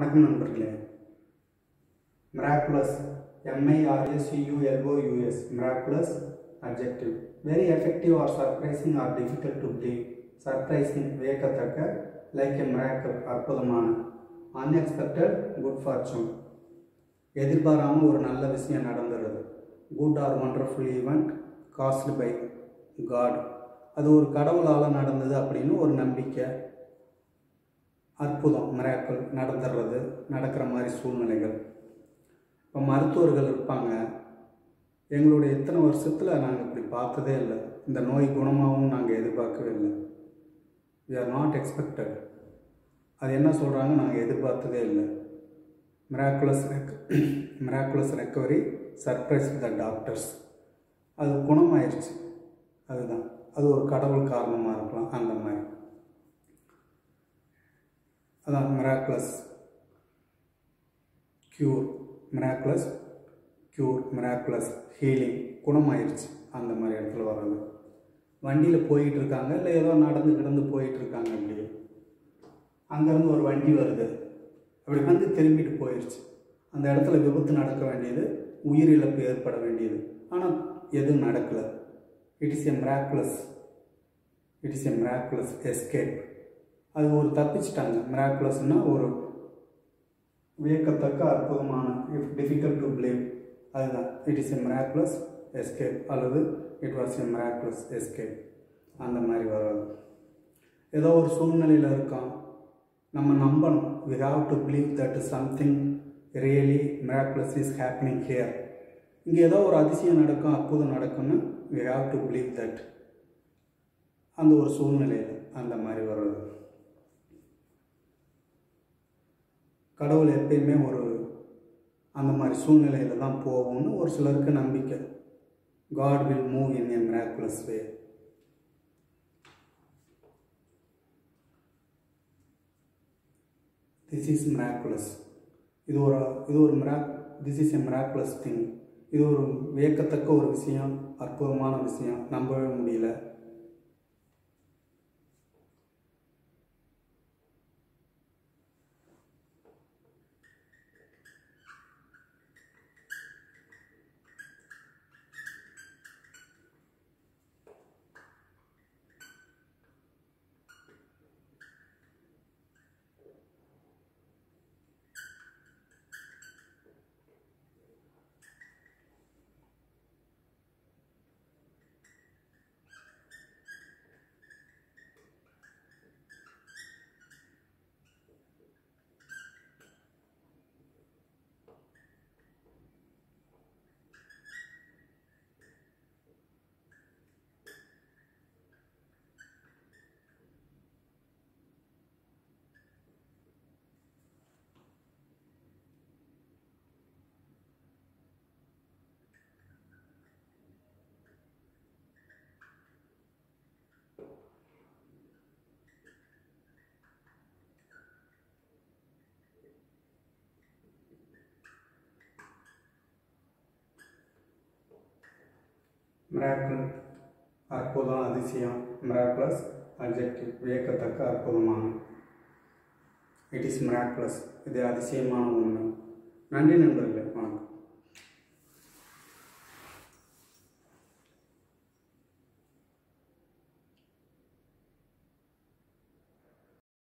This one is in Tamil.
வணக்கம் நண்பர்களே. Miraculous எம்ஐஆர்எஸ்யூஎல்ஓயூஎஸ் miraculous objective very effective or surprising or difficult to believe surprising வியக்கத்தக்க லைக் எ மிராக்கல் அற்புதமான. அன்எக்ஸ்பெக்டட் குட் ஃபார்ச்சூன் எதிர்பாராமல் ஒரு நல்ல விஷயம் நடந்துடுறது good or wonderful event caused by God அது ஒரு கடவுளால் நடந்தது அப்படின்னு ஒரு நம்பிக்கை. அற்புதம் மிராக்கள் நடந்துடுறது நடக்கிற மாதிரி சூழ்நிலைகள். இப்போ மருத்துவர்கள் இருப்பாங்க. எங்களுடைய இத்தனை வருஷத்தில் நாங்கள் இப்படி பார்த்ததே இல்லை. இந்த நோய் குணமாகவும் நாங்கள் எதிர்பார்க்கவே இல்லை. வி ஆர் நாட் எக்ஸ்பெக்டட் அது என்ன சொல்கிறாங்க நாங்கள் எதிர்பார்த்ததே இல்லை. Miraculous rec miraculous recovery surprise the doctors அது குணமாயிருச்சு. அதுதான். அது ஒரு கடவுள் காரணமாக இருக்கலாம். அந்த மாதிரி. அதான் miraculous cure miraculous cure miraculous healing குணமாயிருச்சு. அந்த மாதிரி இடத்துல வர்றது. வண்டியில் போயிட்டு இருக்காங்க இல்லை ஏதோ நடந்து கிடந்து போயிட்டு இருக்காங்க அப்படியே. அங்கேருந்து ஒரு வண்டி வருது. அப்படி வந்து திரும்பிட்டு போயிடுச்சு அந்த இடத்துல விபத்து நடக்க வேண்டியது உயிரிழப்பு ஏற்பட வேண்டியது. ஆனால் எதுவும் நடக்கலை. It is a miraculous it is a miraculous escape அது ஒரு தப்பிச்சிட்டாங்க. மிராக்குலஸ்னால் ஒரு வியக்கத்தக்க அற்புதமான இஃப் டிஃபிகல்ட் டு பிளேம் அதுதான். It is a miraculous escape அல்லது it was a miraculous escape அந்த மாதிரி வராது ஏதோ ஒரு சூழ்நிலையில் இருக்கோம் நம்ம நம்பணும். We have to believe that something really miraculous is happening here இங்கே ஏதோ ஒரு அதிசயம் நடக்கும் அற்புதம் நடக்கும்னு we have to believe that அந்த ஒரு சூழ்நிலையில் அந்த மாதிரி வர்றது. கடவுள் எப்பயுமே ஒரு அந்த மாதிரி சூழ்நிலையில் தான் போகும்னு ஒரு சிலருக்கு நம்பிக்கை. God will move in a miraculous way this is miraculous இது ஒரு இது ஒரு mirac this is a miraculous thing இது ஒரு வியக்கத்தக்க ஒரு விஷயம் அற்புதமான விஷயம். நம்பவே முடியல. மிராக்கிள் அற்புதம் அதிசயம் மிராக்குலஸ் அப்ஜெக்டிவ் வியக்கத்தக்க அற்புதமான. இட் இஸ் மிராக்குலஸ் இது அதிசயமான ஒன்று நன்றி நண்பர்களே வணக்கம்.